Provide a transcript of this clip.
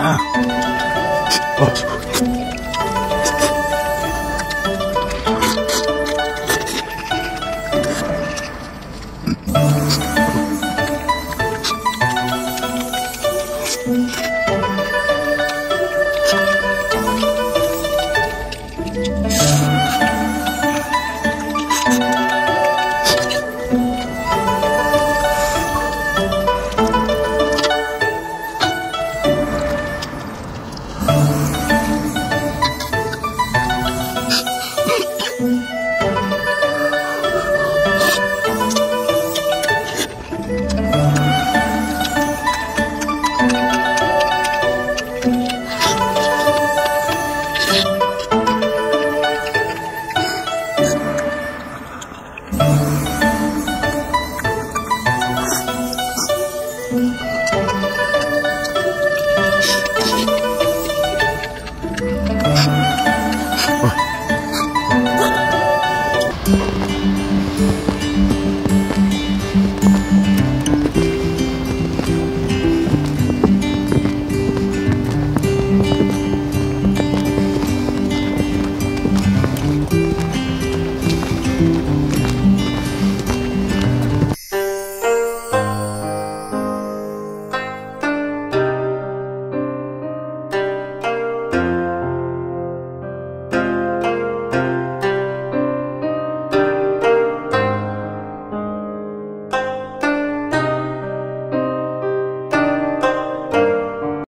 啊！